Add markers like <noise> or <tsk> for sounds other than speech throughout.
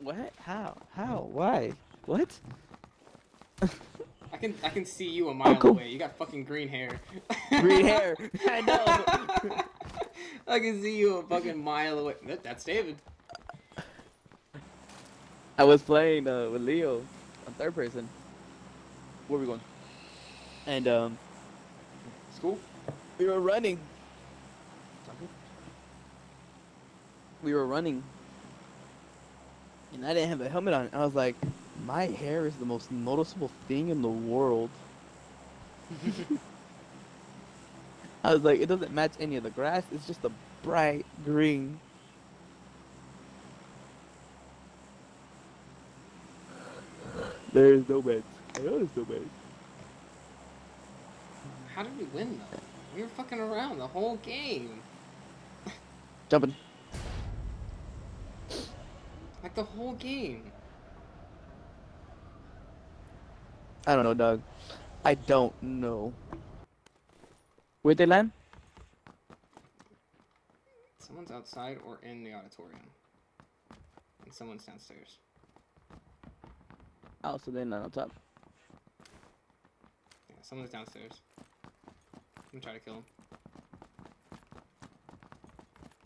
What? How? How? Why? What? I can I can see you a mile Uncle. away. You got fucking green hair. Green hair. <laughs> I know. <laughs> I can see you a fucking mile away. That, that's David. I was playing uh, with Leo on third person. Where we going? And um, School. we were running. We were running. And I didn't have a helmet on. I was like, my hair is the most noticeable thing in the world. <laughs> I was like, it doesn't match any of the grass. It's just a bright green. There's no beds. There's no beds. How did we win though? We were fucking around the whole game. Jumping. Like the whole game. I don't know, Doug. I don't know. Where'd they land? Someone's outside or in the auditorium. And someone's downstairs. Oh, so they're not on top. Yeah, someone's downstairs. I'm gonna try to kill him.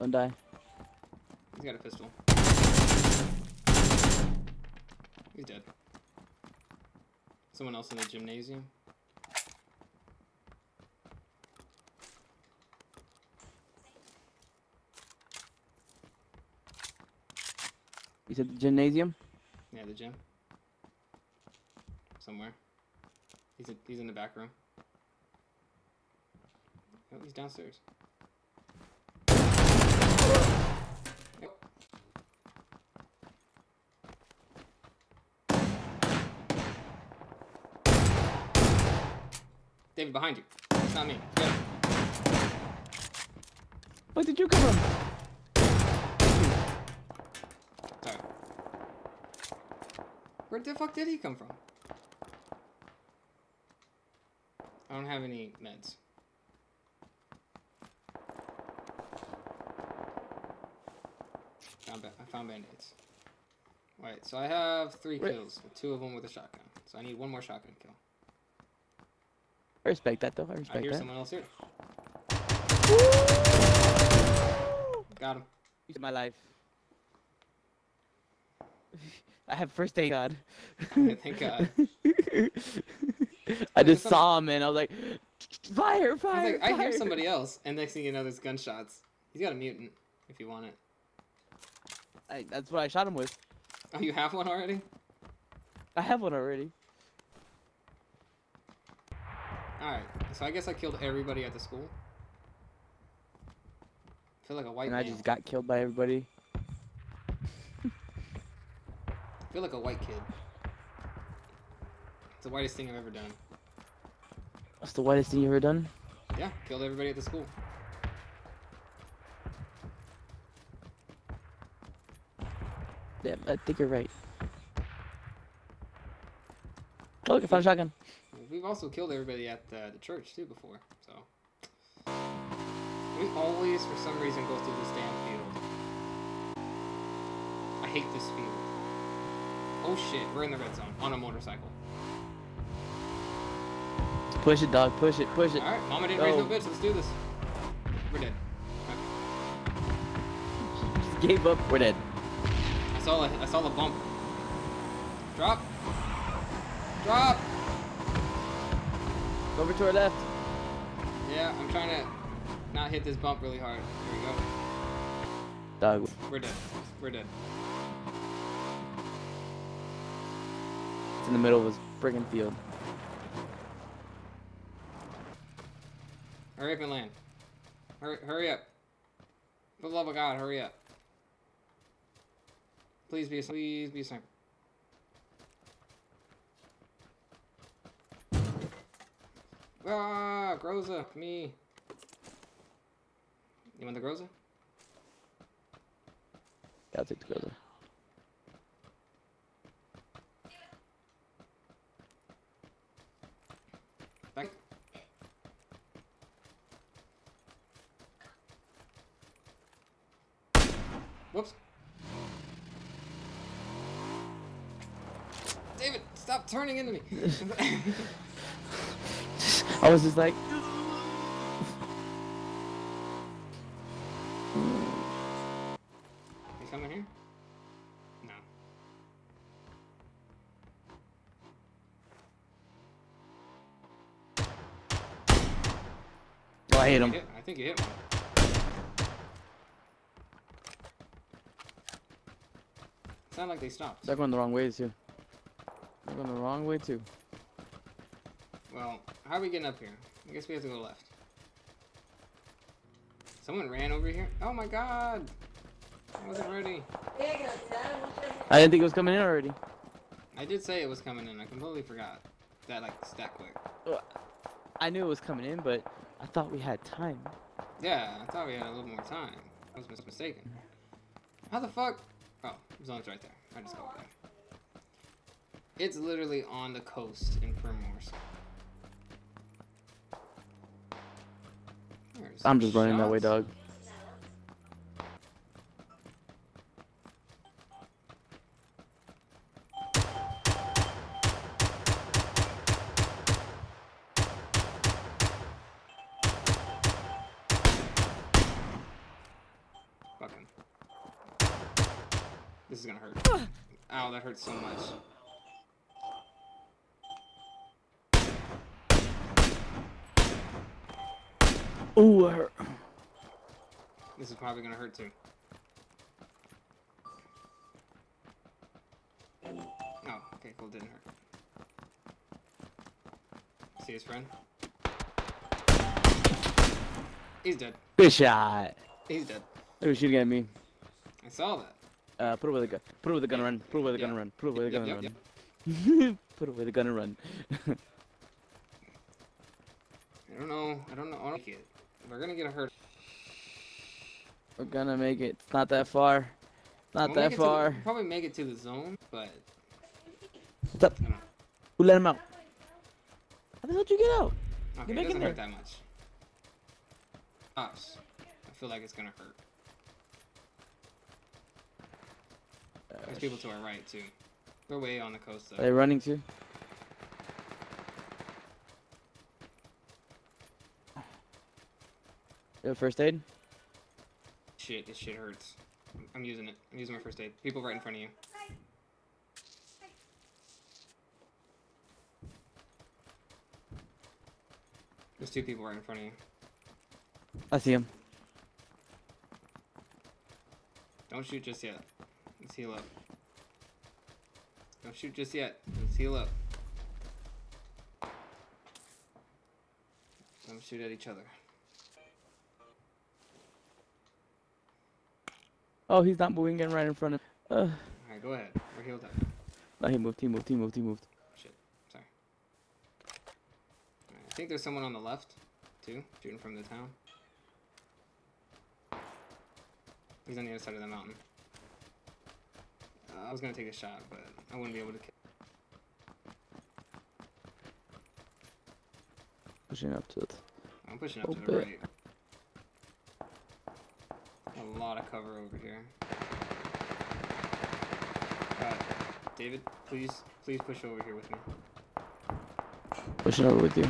Don't die. He's got a pistol. He's dead. Someone else in the gymnasium. You said the gymnasium? Yeah, the gym. Somewhere. He's a, he's in the back room. Oh, he's downstairs. Yep. David, behind you. It's not me. Get him. Where did you come from? Sorry. Where the fuck did he come from? I don't have any meds. Found I found band-aids. Alright, so I have three kills, two of them with a shotgun. So I need one more shotgun kill. I respect that though. I I respect hear that. someone else here. Got him. He's my life. <laughs> I have first aid God. Thank God. <laughs> I just saw him and I was like, <tsk> fire, I, was fire, I hear somebody else, and next thing you know, there's gunshots. He's got a mutant, if you want it. I, that's what I shot him with. Oh, you have one already? I have one already. Alright, so I guess I killed everybody at the school. I feel like a white and I just got killed by everybody. I feel like a white kid. It's the whitest thing I've ever done. What's the whitest thing you've ever done? Yeah, killed everybody at the school. Yeah, I think you're right. Oh, look, I found a shotgun. We've also killed everybody at the, the church too before, so. We always, for some reason, go through this damn field. I hate this field. Oh shit, we're in the red zone on a motorcycle. Push it, dog. Push it. Push it. Alright, mama didn't raise no bitch, let's do this. We're dead. Just gave up. We're dead. I saw a, I saw a bump. Drop. Drop. Go over to our left. Yeah, I'm trying to not hit this bump really hard. There we go. Dog. We're dead. We're dead. It's in the middle of this friggin' field. Hurry up and land. Hurry, hurry up. For the love of God, hurry up. Please be a, please be a sniper. Ah, Groza, me. You want the Groza? Yeah, I'll take the Groza. Back. Whoops. David, stop turning into me. <laughs> <laughs> I was just like, He's coming here? No. oh, I hit him. I think you hit one. Sound like they stopped. They're going the wrong way too. They're going the wrong way too. Well, how are we getting up here? I guess we have to go left. Someone ran over here. Oh my god! I wasn't ready. I didn't think it was coming in already. I did say it was coming in. I completely forgot. That like stat quick. I knew it was coming in, but I thought we had time. Yeah, I thought we had a little more time. I was mis- mistaken. How the fuck? Oh, zone's right there. I just go over there. It's literally on the coast in Primorsk. I'm just running that way, dog. Fucking. This is gonna hurt. Ow, that hurts so much. Ooh, I hurt. This is probably gonna hurt too. Oh, okay, cool, didn't hurt. See his friend? He's dead. Good shot. He's dead. They were shooting at me. I saw that. Uh, put away the gun. Put away the gun and run. Put away the gun and run. Put away the <laughs> gun and run. Put away the gun and run. I don't know. I don't know. I don't like it. We're gonna get hurt. We're gonna make it. It's not that far. Not We'll that it to the- far. we'll probably make it to the zone, but What's up? I don't know. Who let him out? How the hell did you get out? Okay, it making doesn't it. hurt that much. Us. I feel like it's gonna hurt. There's people to our right too. We're way on the coast Are though. they running too? You have first aid? Shit, this shit hurts. I'm- I'm using it. I'm using my first aid. People right in front of you. There's two people right in front of you. I see him. Don't shoot just yet. Let's heal up. Don't shoot just yet. Let's heal up. Don't shoot at each other. Oh, he's not moving in right in front of. Uh, Alright, go ahead. We're healed up. no, he moved. He moved. He moved. He moved. Shit. Sorry. Alright, I think there's someone on the left, too, shooting from the town. He's on the other side of the mountain. Uh, I was gonna take a shot, but I wouldn't be able to kill. Pushing up to it. I'm pushing up Oh, to the right. A lot of cover over here. Uh, David, please, please push over here with me. Pushing over with you.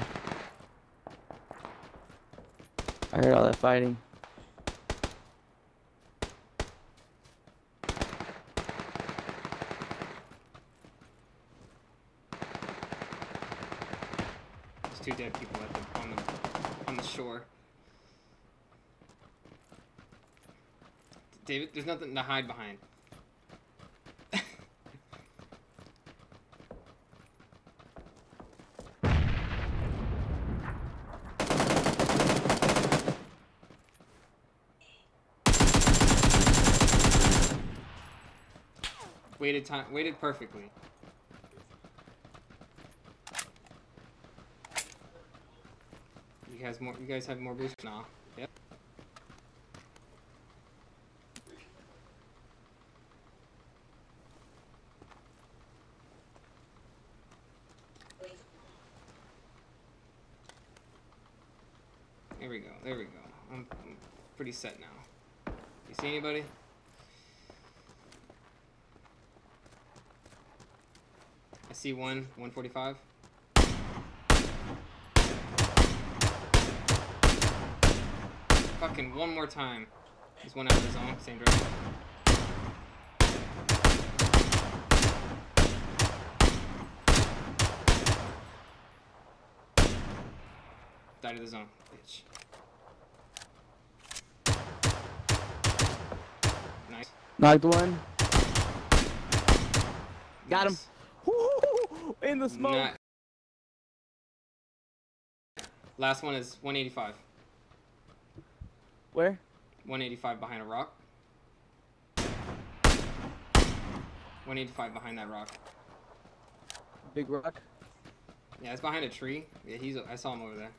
I heard all that fighting. There's two dead people at the, on the on the shore. David, there's nothing to hide behind. Waited time, waited perfectly. You guys more. You guys have more boost now. Yep. There we go. There we go. I'm, I'm pretty set now. You see anybody? I see one, 145. Fucking one more time. He's one out of the zone, same direction. Of the zone, bitch. Nice. Knocked one. Got him. Woo! <laughs> In the smoke. Ni- Last one is 185. Where? 185 behind a rock. 185 behind that rock. Big rock. Yeah, it's behind a tree. Yeah, he's. I saw him over there.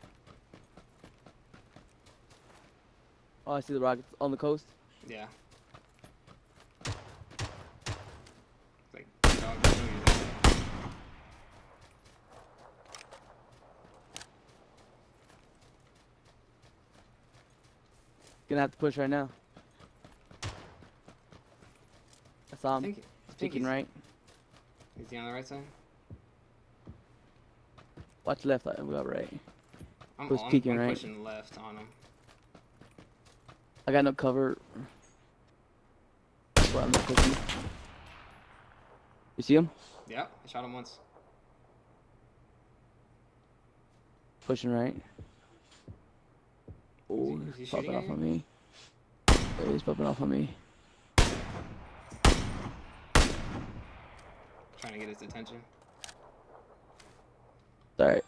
Oh, I see the rock. It's on the coast. Yeah. Like, dog, know. Gonna have to push right now. I saw I him. think, I think peeking he's, right. Is he on the right side? Watch left. I got right. I'm, Who's I'm, peeking I'm right? pushing left on him. I got no cover. Well, I'm pushing. You see him? Yeah, I shot him once. Pushing right. Oh, is he he's popping off you? on me. Yeah, he's popping off on me. Trying to get his attention. Alright.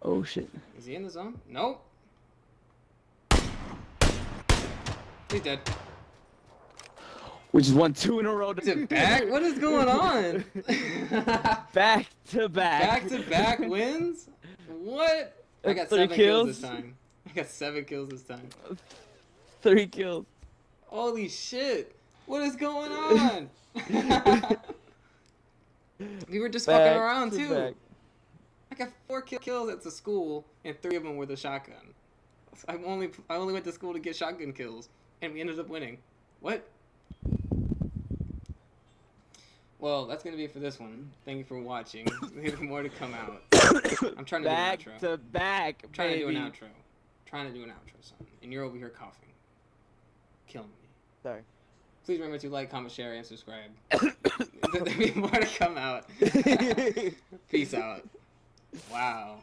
Oh shit. Is he in the zone? Nope. He's dead. We just won two in a row. Is it <laughs> back? What is going on? <laughs> back to back. back to back wins? What? I got Three seven kills this time. I got seven kills this time. Three kills. Holy shit! What is going <laughs> on? we were just Back fucking around to too. back. I got four ki- kills at the school, and three of them were the shotgun. So I only I only went to school to get shotgun kills, and we ended up winning. What? Well, that's gonna be it for this one. Thank you for watching. <laughs> There's more to come out. <coughs> I'm trying to back do an outro. to back. I'm trying to do an baby. outro. trying to do an outro, son. And you're over here coughing. Killing me. Sorry. Please remember to like, comment, share, and subscribe. <coughs> There'll be more to come out. <laughs> Peace out. Wow.